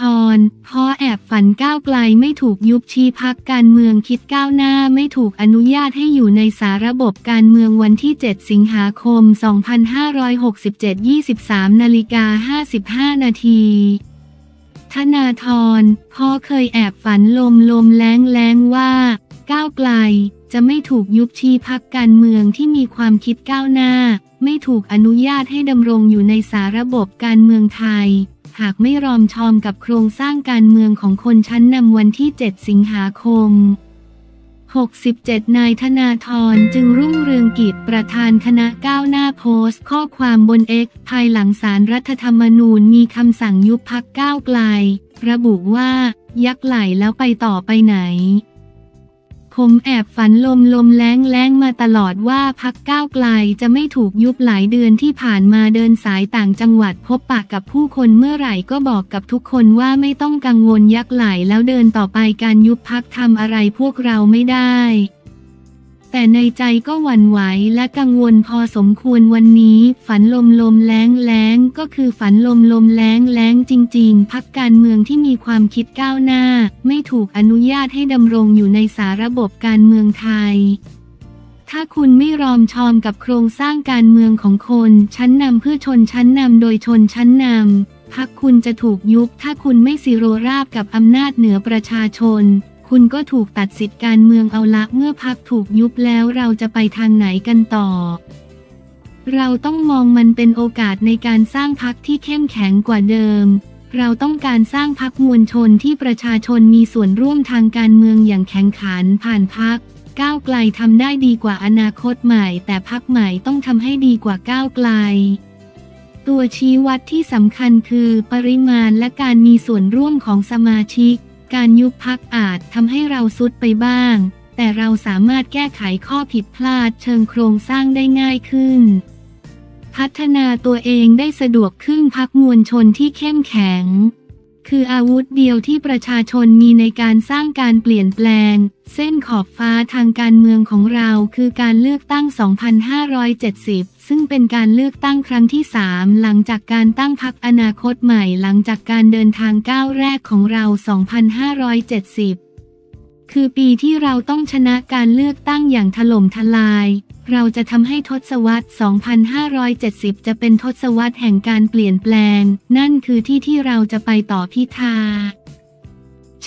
ธรพอแอบฝันก้าวไกลไม่ถูกยุบชี้พักการเมืองคิดก้าวหน้าไม่ถูกอนุญาตให้อยู่ในสาระบบการเมืองวันที่ 7 สิงหาคม 2567 23นาฬิกา55 นาทีธนาธรพ่อเคยแอบฝันลมลมแรงแรงว่า ก้าวไกล จะไม่ถูกยุบชี้พักการเมืองที่มีความคิดก้าวหน้า ไม่ถูกอนุญาตให้ดำรงอยู่ในสาระบบการเมืองไทย หากไม่รอมชอมกับโครงสร้างการเมืองของคนชั้นนำวันที่ 7 สิงหาคม 67 นายธนาธรจึงรุ่งเรืองกิจประธานคณะก้าวหน้าโพสต์ ข้อความบนเอ็กภายหลังสารรัฐธรรมนูญมีคำสั่งยุบพักก้าวไกล ระบุว่า ยักไหลแล้วไปต่อไปไหน ผมแอบฝันลมลมแรงแรงมาตลอดว่าพักก้าวไกลจะไม่ถูกยุบหลายเดือนที่ผ่านมาเดินสายต่างจังหวัดพบปะกับผู้คนเมื่อไหร่ก็บอกกับทุกคนว่าไม่ต้องกังวลยักไหลแล้วเดินต่อไปการยุบพักทำอะไรพวกเราไม่ได้ แต่ในใจก็หวั่นไหวและกังวลพอสมควรวันนี้ ฝันลมลมแรงแรงก็คือฝันลมลมแรงแรงจริง ๆ พักการเมืองที่มีความคิดก้าวหน้า ไม่ถูกอนุญาตให้ดำรงอยู่ในสาระบบการเมืองไทยถ้าคุณไม่รอมชอมกับโครงสร้างการเมืองของคน ชั้นนำเพื่อชนชั้นนำโดยชนชั้นนำพักคุณจะถูกยุบถ้าคุณไม่สิโรราบกับอำนาจเหนือประชาชน คุณก็ถูกตัดสิทธิการเมืองเอาละเมื่อพักถูกยุบแล้วเราจะไปทางไหนกันต่อ เราต้องมองมันเป็นโอกาสในการสร้างพักที่เข้มแข็งกว่าเดิม เราต้องการสร้างพักมวลชนที่ประชาชนมีส่วนร่วมทางการเมืองอย่างแข็งขันผ่านพักก้าวไกลทำได้ดีกว่าอนาคตใหม่ แต่พักใหม่ต้องทำให้ดีกว่าก้าวไกล ตัวชี้วัดที่สำคัญคือปริมาณและการมีส่วนร่วมของสมาชิก การยุบพักอาจทำให้เราซุดไปบ้าง แต่เราสามารถแก้ไขข้อผิดพลาดเชิงโครงสร้างได้ง่ายขึ้น พัฒนาตัวเองได้สะดวกขึ้นพักมวลชนที่เข้มแข็ง คืออาวุธเดียวที่ประชาชนมีในการสร้างการเปลี่ยนแปลง เส้นขอบฟ้าทางการเมืองของเราคือการเลือกตั้ง 2570 ซึ่งเป็นการเลือกตั้งครั้งที่ 3 หลังจากการตั้งพักอนาคตใหม่หลังจากการเดินทางก้าวแรกของเรา 2570 คือปีที่เราต้องชนะการเลือกตั้งอย่างถล่มทลาย เราจะทำให้ทศวรรษ 2570 จะเป็นทศวรรษแห่งการเปลี่ยนแปลง นั่นคือที่ที่เราจะไปต่อพิธา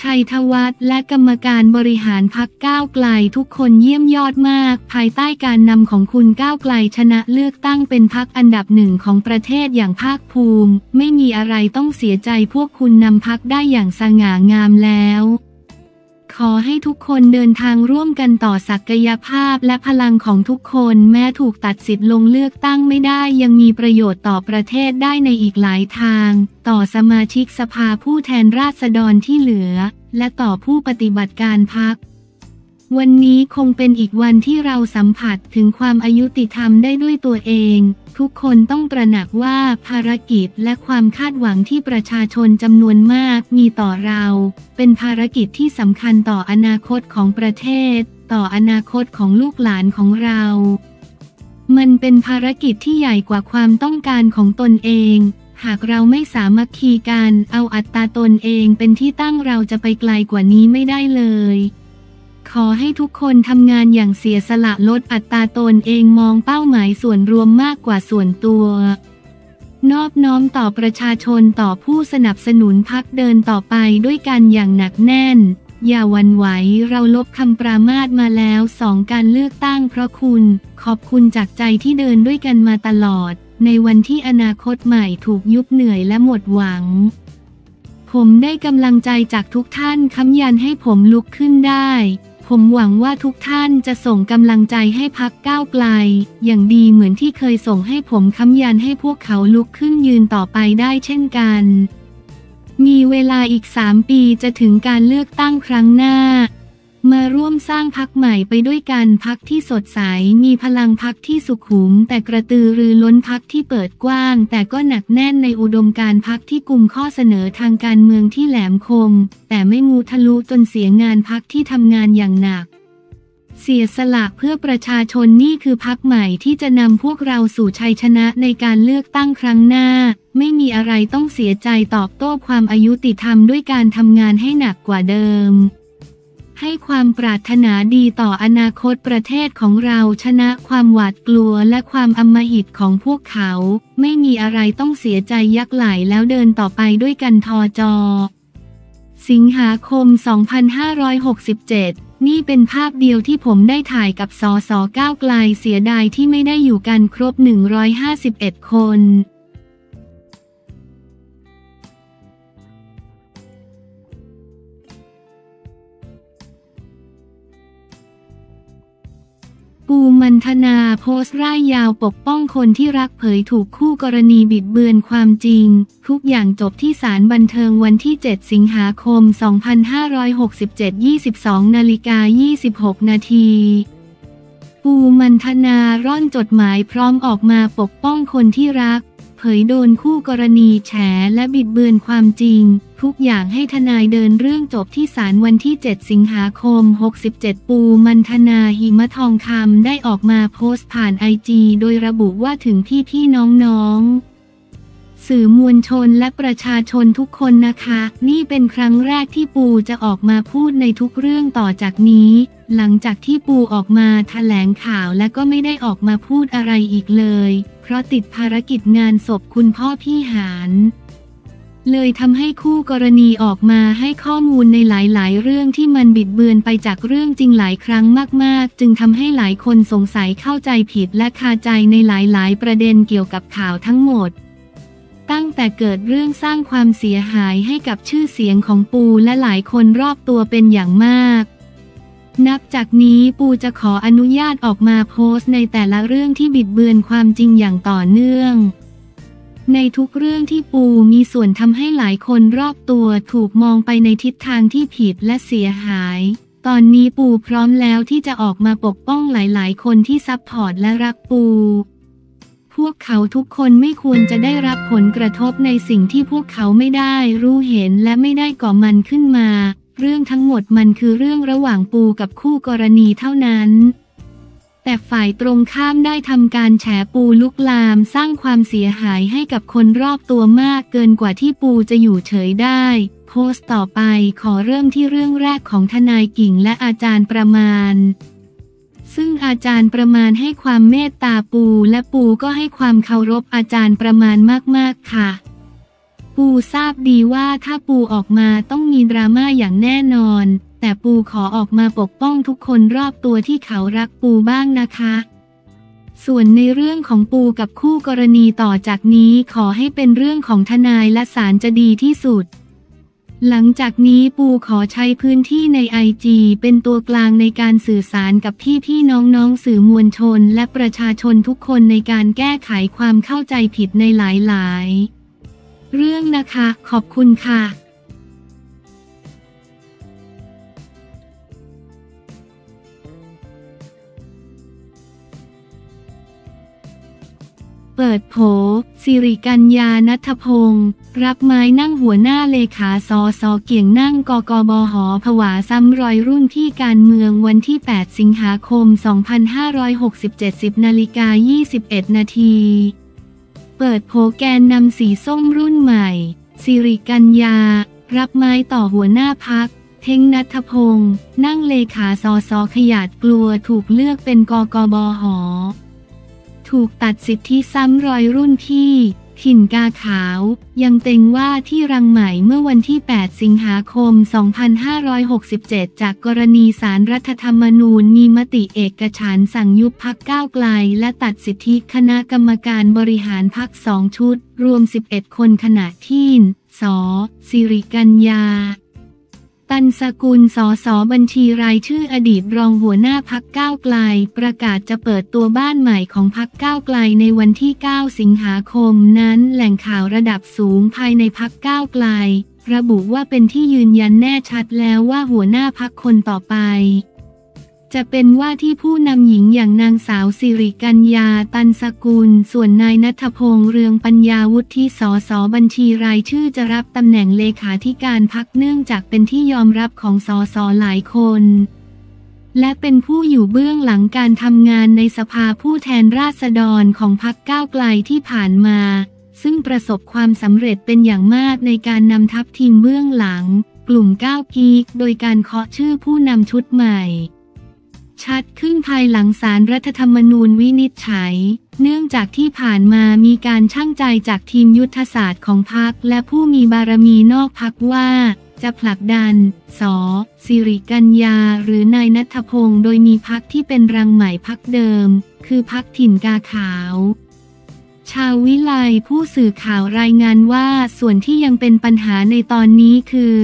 ชัยธวัฒน์และกรรมการบริหารพักก้าวไกลทุกคนเยี่ยมยอดมาก ภายใต้การนำของคุณก้าวไกลชนะเลือกตั้งเป็นพักอันดับหนึ่งของประเทศอย่างภาคภูมิ ไม่มีอะไรต้องเสียใจพวกคุณนำพักได้อย่างสง่างามแล้ว ขอให้ทุกคนเดินทางร่วมกันต่อศักยภาพและพลังของทุกคน แม้ถูกตัดสิทธิ์ลงเลือกตั้งไม่ได้ยังมีประโยชน์ต่อประเทศได้ในอีกหลายทาง ต่อสมาชิกสภาผู้แทนราษฎรที่เหลือ และต่อผู้ปฏิบัติการพัก วันนี้คงเป็นอีกวันที่เราสัมผัสถึงความอายุติธรรมได้ด้วยตัวเอง ทุกคนต้องตระหนักว่าภารกิจและความคาดหวังที่ประชาชนจำนวนมากมีต่อเรา เป็นภารกิจที่สำคัญต่ออนาคตของประเทศ ต่ออนาคตของลูกหลานของเรา มันเป็นภารกิจที่ใหญ่กว่าความต้องการของตนเองหากเราไม่สามัคคีกัน เอาอัตตาตนเองเป็นที่ตั้งเราจะไปไกลกว่านี้ไม่ได้เลย ขอให้ทุกคนทำงานอย่างเสียสละลดอัตราตนเองมองเป้าหมายส่วนรวมมากกว่าส่วนตัวนอบน้อมต่อประชาชนต่อผู้สนับสนุนพักเดินต่อไปด้วยกันอย่างหนักแน่น อย่าวันไหวเราลบคำปรามาสมาแล้วสองการเลือกตั้งเพราะคุณ ขอบคุณจากใจที่เดินด้วยกันมาตลอด ในวันที่อนาคตใหม่ถูกยุบเหนื่อยและหมดหวัง ผมได้กำลังใจจากทุกท่านค้ำยันให้ผมลุกขึ้นได้ ผมหวังว่าทุกท่านจะส่งกำลังใจให้พักก้าวไกล อย่างดีเหมือนที่เคยส่งให้ผมค้ำยันให้พวกเขาลุกขึ้นยืนต่อไปได้เช่นกัน มีเวลาอีกสามปีจะถึงการเลือกตั้งครั้งหน้า มาร่ว สร้างพักใหม่ไปด้วยกันพักที่สดใส มีพลังพักที่สุขุม แต่กระตือรือร้นพักที่เปิดกว้าง แต่ก็หนักแน่นในอุดมการพักที่กลุ่มข้อเสนอทางการเมืองที่แหลมคม แต่ไม่งูทะลุจนเสียงานพักที่ทำงานอย่างหนัก เสียสละเพื่อประชาชนนี่คือพักใหม่ที่จะนำพวกเราสู่ชัยชนะในการเลือกตั้งครั้งหน้า ไม่มีอะไรต้องเสียใจตอบโต้ความอายุติธรรมด้วยการทำงานให้หนักกว่าเดิม ให้ความปรารถนาดีต่ออนาคตประเทศของเราชนะความหวาดกลัวและความอำมหิตของพวกเขา ไม่มีอะไรต้องเสียใจยักไหลแล้วเดินต่อไปด้วยกันทอจอ สิงหาคม 2567นี่เป็นภาพเดียวที่ผมได้ถ่ายกับสอสอก้าวไกลเสียดายที่ไม่ได้อยู่กันครบ 151 คน มันธนาโพสต์ร่ายยาวปกป้องคนที่รักเผยถูกคู่กรณีบิดเบือนความจริง ทุกอย่างจบที่ศาลบันเทิงวันที่ 7 สิงหาคม 2567 22นาฬิกา26 นาทีปูมันธนาร่อนจดหมายพร้อมออกมาปกป้องคนที่รัก เผยโดนคู่กรณีแฉและบิดเบือนความจริง ทุกอย่างให้ทนายเดินเรื่องจบที่ศาลวันที่ 7 สิงหาคม 67 ปูมันธนาหิมะทองคำได้ออกมาโพสต์ผ่านไอจีโดยระบุว่าถึงพี่พี่น้องๆสื่อมวลชนและประชาชนทุกคนนะคะ นี่เป็นครั้งแรกที่ปูจะออกมาพูดในทุกเรื่องต่อจากนี้ หลังจากที่ปูออกมาแถลงข่าวและก็ไม่ได้ออกมาพูดอะไรอีกเลย เพราะติดภารกิจงานศพคุณพ่อพี่หานเลยทำให้คู่กรณีออกมาให้ข้อมูลในหลายๆ เรื่องที่มันบิดเบือนไปจากเรื่องจริงหลายครั้งมาก ๆ จึงทำให้หลายคนสงสัยเข้าใจผิดและคาใจในหลาย ๆ ประเด็นเกี่ยวกับข่าวทั้งหมด ตั้งแต่เกิดเรื่องสร้างความเสียหายให้กับชื่อเสียงของปูและหลายคนรอบตัวเป็นอย่างมาก นับจากนี้ปูจะขออนุญาตออกมาโพสต์ในแต่ละเรื่องที่บิดเบือนความจริงอย่างต่อเนื่อง ในทุกเรื่องที่ปูมีส่วนทำให้หลายคนรอบตัวถูกมองไปในทิศทางที่ผิดและเสียหาย ตอนนี้ปูพร้อมแล้วที่จะออกมาปกป้องหลายๆ คนที่ซับพอร์ตและรักปู พวกเขาทุกคนไม่ควรจะได้รับผลกระทบในสิ่งที่พวกเขาไม่ได้รู้เห็นและไม่ได้ก่อมันขึ้นมา เรื่องทั้งหมดมันคือเรื่องระหว่างปูกับคู่กรณีเท่านั้น แต่ฝ่ายตรงข้ามได้ทำการแฉปูลุกลามสร้างความเสียหายให้กับคนรอบตัวมากเกินกว่าที่ปูจะอยู่เฉยได้ โพสต์ต่อไปขอเริ่มที่เรื่องแรกของทนายกิ่งและอาจารย์ประมาณซึ่งอาจารย์ประมาณให้ความเมตตาปูและปูก็ให้ความเคารพอาจารย์ประมาณมาก ๆ ค่ะ ปูทราบดีว่าถ้าปูออกมาต้องมีดราม่าอย่างแน่นอน แต่ปูขอออกมาปกป้องทุกคนรอบตัวที่เขารักปูบ้างนะคะ ส่วนในเรื่องของปูกับคู่กรณีต่อจากนี้ขอให้เป็นเรื่องของทนายและศาลจะดีที่สุด หลังจากนี้ปูขอใช้พื้นที่ในไอจีเป็นตัวกลางในการสื่อสารกับพี่พี่น้องน้องสื่อมวลชน และประชาชนทุกคนในการแก้ไขความเข้าใจผิดในหลายๆ เรื่องนะคะ ขอบคุณค่ะเปิดโผสิริกัญญานัทพงศ์รับไม้นั่งหัวหน้าเลขาสอสอเกี่ยงนั่งกกบหอผวาซ้ำรอยรุ่นที่การเมืองวันที่ 8 สิงหาคม 2567 10นาฬิกา21 นาที เปิดโผแกนนำสีส้มรุ่นใหม่ สิริกัญญา รับไม้ต่อหัวหน้าพัก เทงนัทพงศ์นั่งเลขาสอสอขยาดกลัวถูกเลือกเป็นกกบหอ ถูกตัดสิทธิซ้ำรอยรุ่นพี่ ถิ่นกาขาว ยังเต็งว่าที่รังใหม่เมื่อวันที่ 8 สิงหาคม 2567 จากกรณีสารรัฐธรรมนูญมีมติเอกฉันสั่งยุบพักก้าวไกล และตัดสิทธิคณะกรรมการบริหารพักสองชุด รวม 11 คนขณะที่สสิริกัญญา ตันสกุลสอสอบัญชีรายชื่ออดีตรองหัวหน้าพักก้าวไกล ประกาศจะเปิดตัวบ้านใหม่ของพักก้าวไกลในวันที่ 9 สิงหาคมนั้นแหล่งข่าวระดับสูงภายในพักก้าวไกล ระบุว่าเป็นที่ยืนยันแน่ชัดแล้วว่าหัวหน้าพักคนต่อไป จะเป็นว่าที่ผู้นำหญิงอย่างนางสาวสิริกัญญาตันสกุล ส่วนนายนัทพงษ์เรืองปัญญาวุฒิสอสอบัญชีรายชื่อจะรับตำแหน่งเลขาธิการพักเนื่องจากเป็นที่ยอมรับของสอสอหลายคน และเป็นผู้อยู่เบื้องหลังการทำงานในสภาผู้แทนราษฎรของพรรคก้าวไกลที่ผ่านมา ซึ่งประสบความสำเร็จเป็นอย่างมากในการนำทัพทีมเบื้องหลัง กลุ่มก้าวกีกโดยการเคาะชื่อผู้นำชุดใหม่ ชัดขึ้นภายหลังสารรัฐธรรมนูญวินิจฉัย เนื่องจากที่ผ่านมามีการช่างใจจากทีมยุทธศาสตร์ของพรรคและผู้มีบารมีนอกพรรคว่า จะผลักดัน สสิริกัญญา หรือนายนัทพงศ์โดยมีพักที่เป็นรังใหม่พักเดิม คือพักถิ่นกาขาวชาววิไลผู้สื่อข่าวรายงานว่าส่วนที่ยังเป็นปัญหาในตอนนี้คือ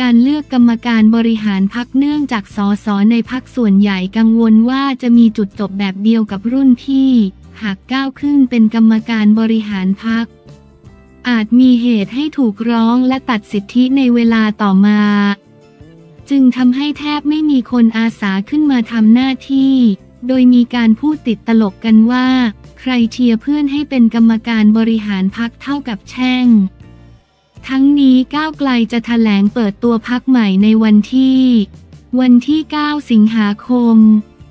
การเลือกกรรมการบริหารพักเนื่องจากสสในพักส่วนใหญ่กังวลว่าจะมีจุดจบแบบเดียวกับรุ่นพี่ หากก้าวขึ้นเป็นกรรมการบริหารพัก อาจมีเหตุให้ถูกร้องและตัดสิทธิในเวลาต่อมา จึงทำให้แทบไม่มีคนอาสาขึ้นมาทำหน้าที่ โดยมีการพูดติดตลกกันว่า ใครเชียร์เพื่อนให้เป็นกรรมการบริหารพักเท่ากับแช่ง ทั้งนี้ก้าวไกลจะแถลงเปิดตัวพักใหม่ในวันที่ วันที่ 9 สิงหาคม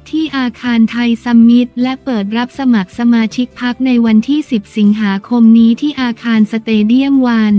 ที่อาคารไทยซัมมิตและเปิดรับสมัครสมาชิกพักในวันที่ 10 สิงหาคมนี้ที่อาคารสเตเดียมวัน